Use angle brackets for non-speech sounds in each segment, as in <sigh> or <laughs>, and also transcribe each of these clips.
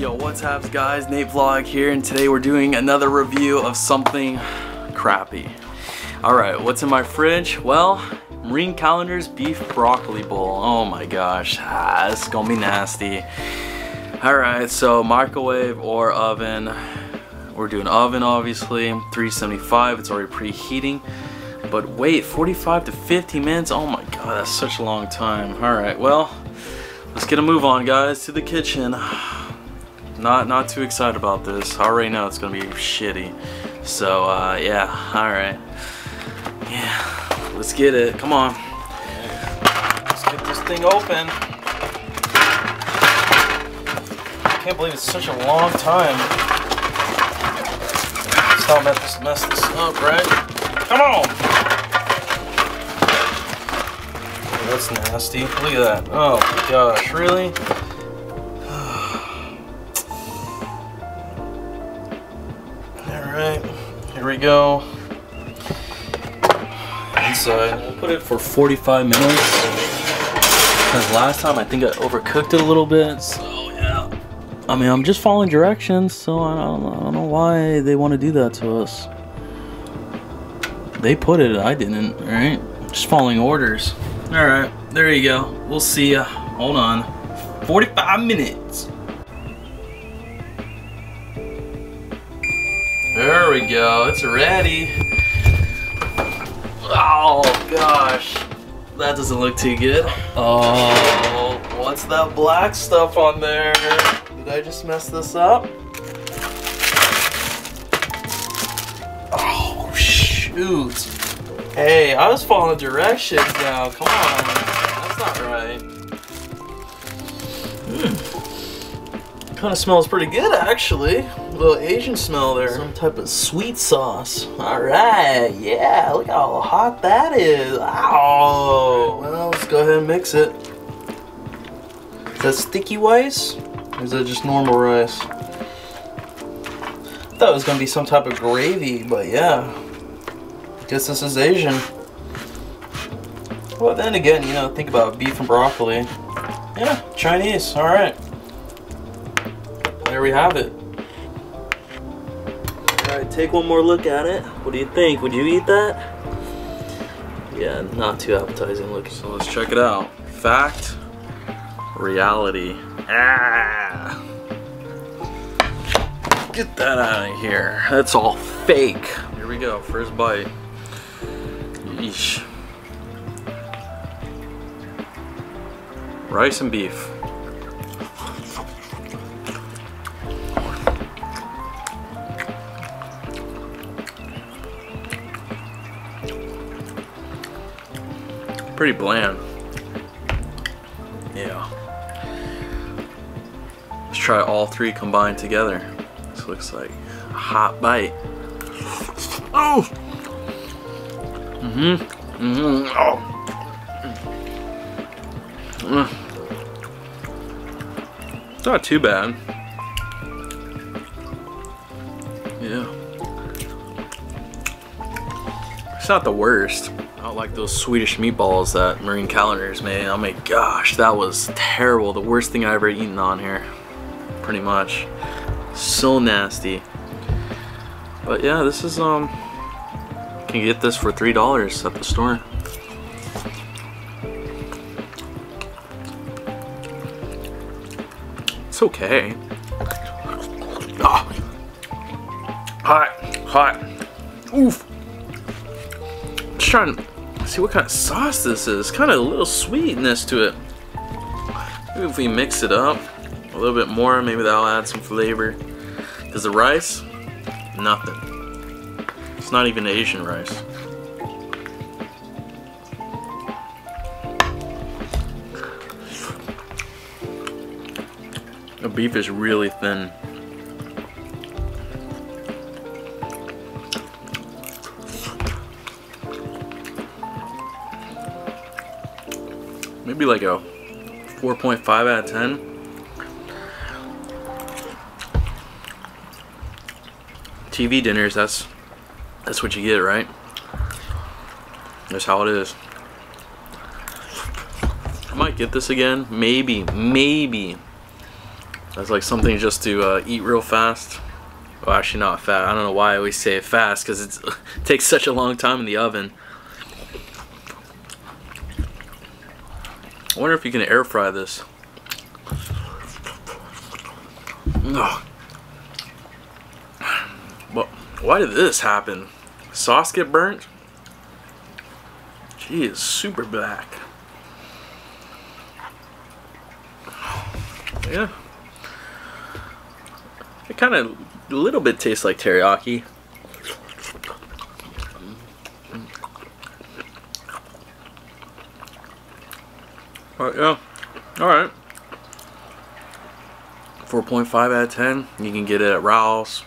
Yo, what's up guys? Nate Vlog here and today we're doing another review of something crappy. Alright, what's in my fridge? Well, Marie Callender's Beef Broccoli Bowl. Oh my gosh, ah, this is gonna be nasty. Alright, so microwave or oven. We're doing oven obviously, 375, it's already preheating. But wait, 45 to 50 minutes? Oh my god, that's such a long time. Alright, well, let's get a move on guys to the kitchen. <sighs> Not not too excited about this. I already know it's gonna be shitty. So uh, yeah, alright. Yeah, let's get it. Come on. Let's get this thing open. I can't believe it's such a long time. Let's not mess this, up, right? Come on! That's nasty. Look at that. Oh my gosh, really? We go. Inside. We'll put it for 45 minutes. Because last time I think I overcooked it a little bit, so yeah. I mean, I'm just following directions, so I don't, I don't know why they want to do that to us. They put it, I didn't, right? Just following orders. Alright, there you go. We'll see ya. Hold on. 45 minutes. We go, it's ready. Oh gosh, that doesn't look too good. Oh, what's that black stuff on there? Did I just mess this up? Oh shoot. Hey, I was following directions now, come on. That's not right. Kind of smells pretty good actually. A little Asian smell there. Some type of sweet sauce. Alright, yeah, look how hot that is. Ow. Well, let's go ahead and mix it. Is that sticky rice? Or is that just normal rice? I thought it was gonna be some type of gravy, but yeah. Guess this is Asian. Well, then again, you know, think about beef and broccoli. Yeah, Chinese, alright. There we have it. Alright, take one more look at it. What do you think? Would you eat that? Yeah, not too appetizing looking. So let's check it out. Fact, reality. Ah! Get that out of here. That's all fake. Here we go, first bite. Yeesh. Rice and beef. Pretty bland. Yeah. Let's try all three combined together. This looks like a hot bite. Oh! Mm-hmm. Mm-hmm. Oh. Mm. It's not too bad. Yeah. It's not the worst. Not like those Swedish meatballs that Marie Callender's made. Oh my gosh, that was terrible. The worst thing I've ever eaten on here. Pretty much. So nasty. But yeah, this is, um, you can get this for $3 at the store. It's okay. Ah. Hot, hot. Oof. Just trying to see what kind of sauce this is. Kind of a little sweetness to it. Maybe if we mix it up a little bit more, maybe that'll add some flavor. Because the rice, nothing. It's not even Asian rice. The beef is really thin. Maybe like a 4.5 out of 10. TV dinners, that's that's what you get, right? That's how it is. I might get this again, maybe, maybe That's like something just to uh, eat real fast. Well, actually not fast. I don't know why I always say fast because <laughs> it takes such a long time in the oven. I wonder if you can air fry this. Ugh. But why did this happen? Sauce get burnt? Gee, it's super black. Yeah. It kind of a little bit tastes like teriyaki. But yeah, alright. 4.5 out of 10. You can get it at Ralph's,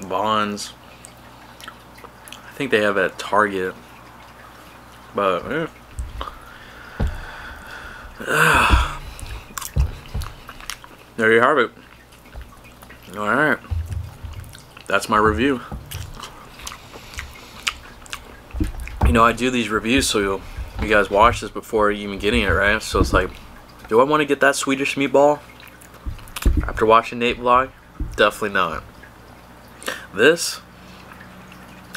Vons. I think they have it at Target. But, yeah. <sighs> there you have it. Alright. That's my review. You know, I do these reviews so you guys watch this before even getting it, right? So it's like, do I want to get that Swedish meatball? After watching Nate vlog? Definitely not. This,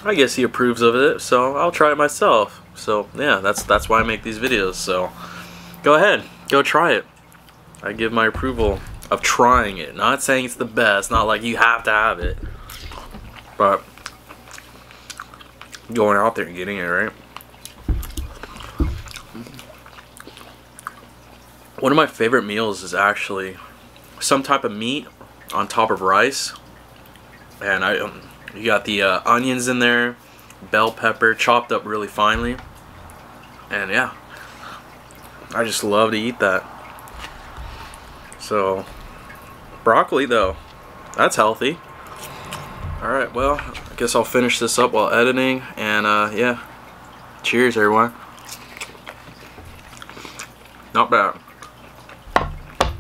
I guess he approves of it, so I'll try it myself. So yeah, that's that's why I make these videos. So go ahead, go try it. I give my approval of trying it. Not saying it's the best, not like you have to have it. But going out there and getting it, right? One of my favorite meals is actually some type of meat on top of rice. And I, um, you got the uh, onions in there, bell pepper chopped up really finely. And yeah, I just love to eat that. So Broccoli though, that's healthy. Alright, well, I guess I'll finish this up while editing, and uh, yeah, cheers everyone. Not bad.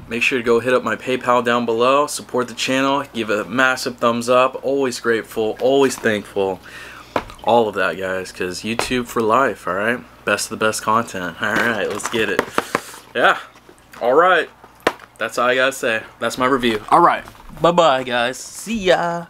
Make sure to go hit up my PayPal down below, support the channel, give a massive thumbs up, always grateful, always thankful. All of that, guys, because YouTube for life, alright? Best of the best content. Alright, let's get it. Yeah, alright. That's all I gotta say. That's my review. All right. Bye-bye, guys. See ya.